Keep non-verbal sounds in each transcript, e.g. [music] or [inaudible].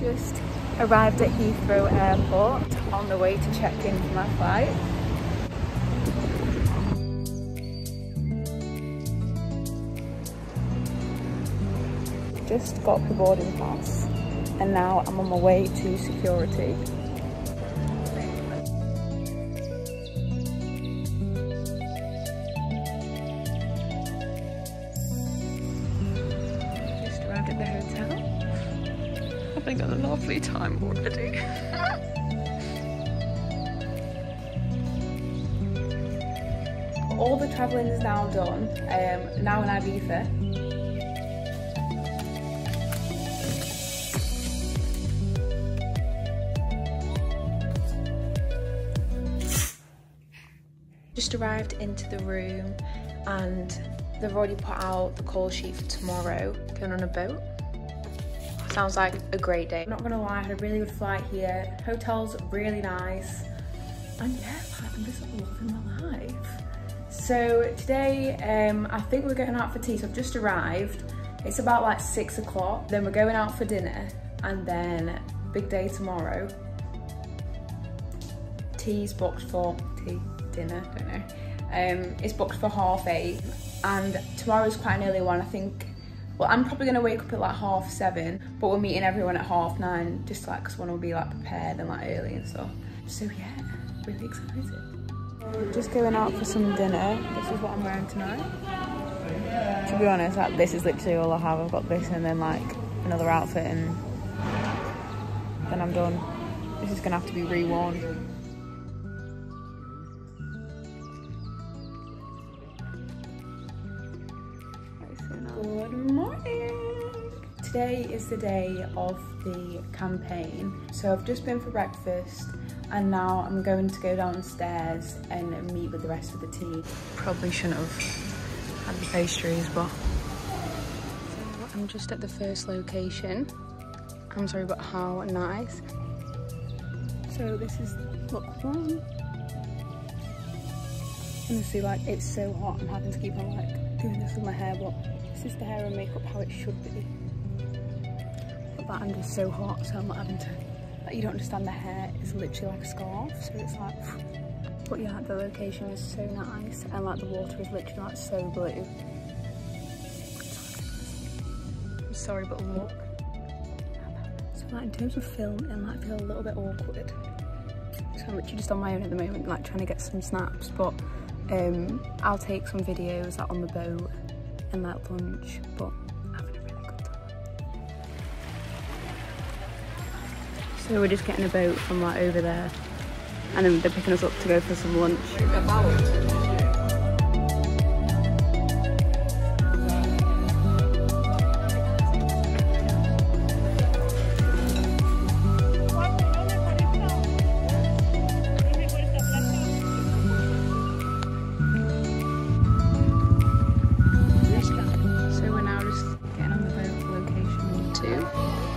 Just arrived at Heathrow Airport on the way to check in for my flight. Just got the boarding pass and now I'm on my way to security. Having a lovely time already. All the travelling is now done. Um, now in Ibiza. Just arrived into the room and they've already put out the call sheet for tomorrow. Going on a boat. Sounds like a great day. I'm not gonna lie, I had a really good flight here. Hotel's really nice. And yeah, I'm just loving my life. So today, um, I think we're going out for tea. So I've just arrived. It's about like six o'clock. Then we're going out for dinner and then big day tomorrow. Tea's booked for tea, dinner, don't know. Um, it's booked for half eight and tomorrow's quite an early one. I think, well, I'm probably gonna wake up at like half seven, but we're meeting everyone at half nine, just like, cause one will be like prepared and like early and stuff. So yeah, really excited. Just going out for some dinner. This is what I'm wearing tonight. To be honest, like this is literally all I have. I've got this and then like another outfit and then I'm done. This is gonna have to be reworn. Today is the day of the campaign. So I've just been for breakfast and now I'm going to go downstairs and meet with the rest of the team. Probably shouldn't have had the pastries, but... I'm just at the first location. I'm sorry, but how nice. So this is look one. Honestly, like, it's so hot. I'm having to keep on, like, doing this with my hair, but this is the hair and makeup how it should be. But that end is so hot, so I'm not having to like, you don't understand the hair is literally like a scarf so it's like [sighs] but yeah the location is so nice and like the water is literally like so blue. I'm sorry but look. So like in terms of film it might feel a little bit awkward. So I'm literally just on my own at the moment like trying to get some snaps but um I'll take some videos like on the boat and like lunch but So we're just getting a boat from like over there and then they're picking us up to go for some lunch. So we're now just getting on the boat location two.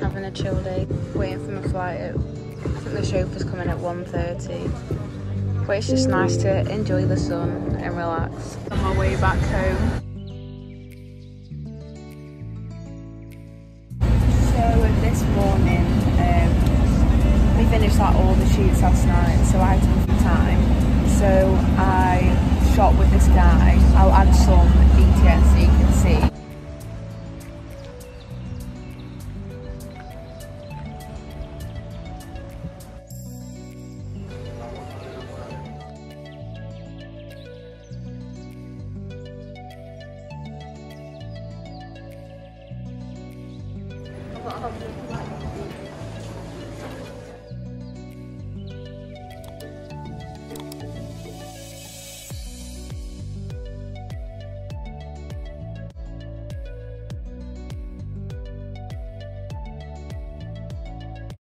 Having a chill day, waiting for my flight. At, I think the chauffeur's coming at 1.30. But it's just nice to enjoy the sun and relax. On my way back home. So this morning, um, we finished like all the shoots last night, so I had some 早上就出来。